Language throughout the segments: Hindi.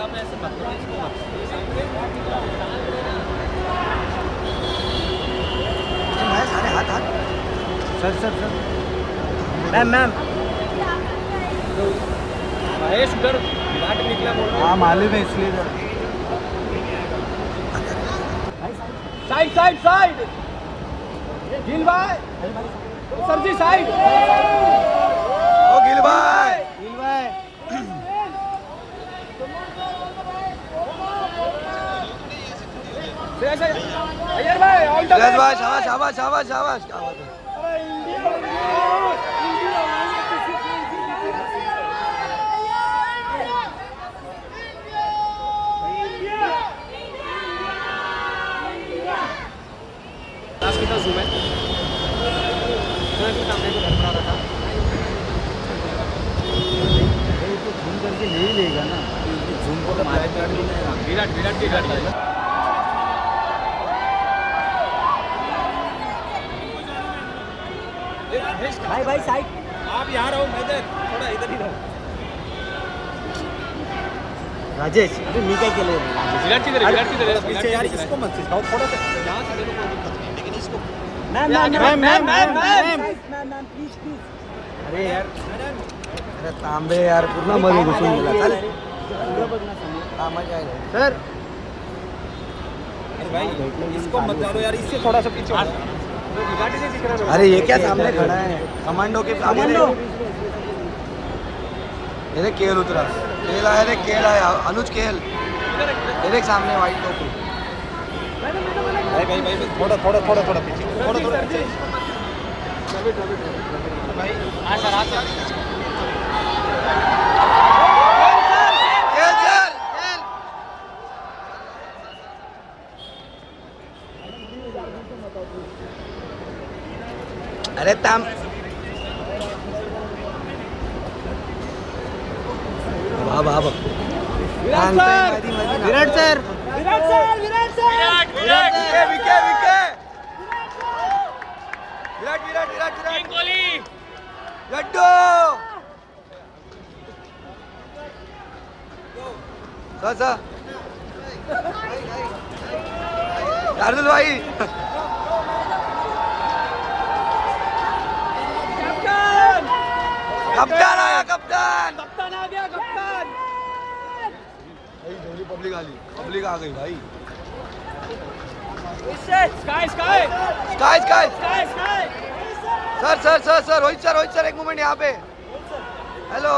यहाँ ऐसे मत करो इसको मत सारे हाथ हाथ sir sir sir. Ma'am ma'am. Mahesh उधर विराट निकला बोल रहा हाँ। मालूम है इसलिए तो। Side side side. गिल भाई। Sir ji side. ओ गिल भाई। भाई भाई शाबाश शाबाश शाबाश शाबाश। क्या बात है। लास्ट कितना जूम है कितना सामने को धरपड़ा रहा था झूम करके ले ही लेगा ना। झूम को तो मारे विराट विराट की गाड़ी है। भाई भाई साइड आप यहाँ रहो मैं थोड़ा इधर ही रहो। राजेश अरे मी काय केलं विराट किधर है विराट किधर है पीछे यार इसको मत सिखाओ थोड़ा सा यहाँ से देखो कोई दिक्कत नहीं लेकिन इसको ma'am ma'am ma'am ma'am ma'am ma'am please please अरे यार अरे तांबे यार पूर्ण मध्ये घुसून गेला। चालेल हा मज़ा आहे सर। अरे भाई इसको मत डालो यार इससे थोड़ा सा पीछे अरे ये क्या सामने खड़ा है? कमांडो के कमांडो। ये देख केल उतरा। केल आया रे केल आया। अनुज केल। ये देख सामने वाइट टोपी भाई भाई भाई भाई, थोड़ा थोड़ा थोड़ा थोड़ा पीछे। थोड़ा थोड़ा पीछे। भाई हाँ सर हाँ सर केल चल केल अरे ताम वाह वाह मधी ना. Virat sir Virat sir Virat sir Virat VK VK VK Virat Virat Virat Virat Kohli Laddu सा शार्दुल भाई कप्तान कप्तान आया कप्तान कप्तान आ गया कप्तान भाई पब्लिक आ गई पब्लिक आ गई भाई SKY SKY SKY SKY sir sir sir sir Rohit sir Rohit sir एक मोमेंट यहाँ पे hello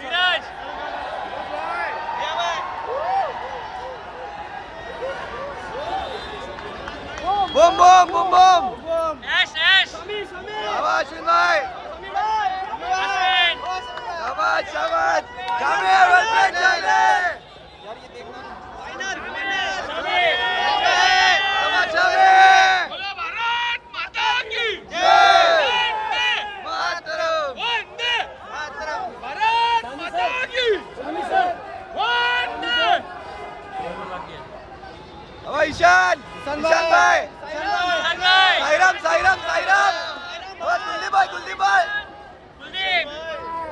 Siraj boom boom Bharat माता की जय वंदे मातरम वंदे मातरम भारत माता की वंदे अब ईशान ईशान भाई साईराम साईराम साईराम। बस कुलदीप भाई कुलदीप भाई। कुलदीप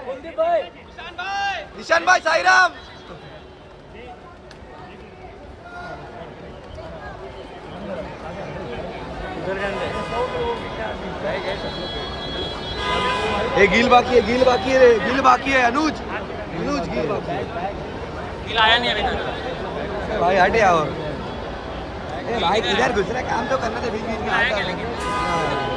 कुलदीप भाई ईशान भाई ईशान भाई साईराम। ये गिल बाकी है गिल बाकी है गिल बाकी है अनुज। अनुज गिल बाकी है। गिल आया नहीं अभी तक। भाई हटे और भाई इधर दूसरा काम तो करना था बीच बीच में